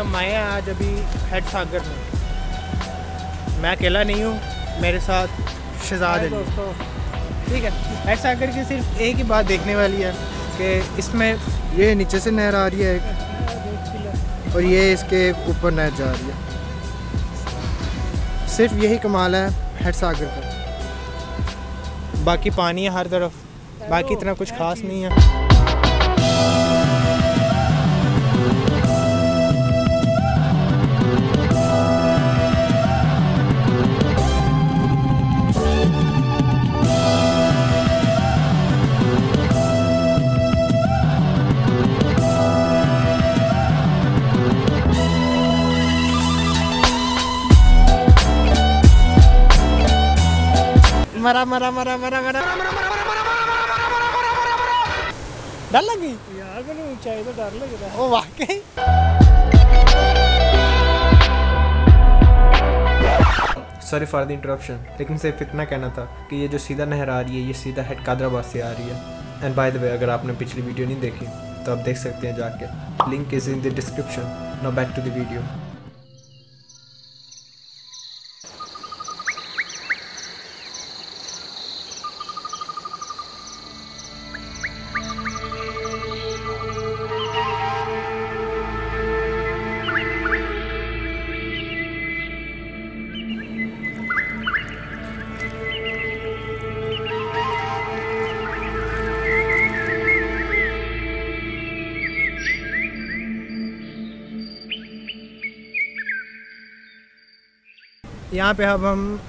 आज अभी हेड सागर में। मैं अकेला नहीं हूँ मेरे साथ शहजाद अली। ठीक है हेड सागर की सिर्फ़ एक ही बात देखने वाली है कि इसमें ये नीचे से नहर आ रही है एक और ये इसके ऊपर नहर जा रही है। सिर्फ़ यही कमाल है हेड सागर का। बाकी पानी है हर तरफ़ बाकी इतना कुछ खास नहीं है। मरा मरा मरा मरा मरा डर लगी यार मैंने ऊंचाई तो डर लग रहा है ओ वाकई सॉरी फॉर द इंटरप्शन लेकिन सिर्फ़ इतना कहना था कि ये जो सीधा नहर आ रही है ये सीधा हेड कादराबाद से आ रही है। एंड बाय द वे अगर आपने पिछली वीडियो नहीं देखी तो आप देख सकते हैं जाके। Link is in the description now back to the video यहाँ पे अब हम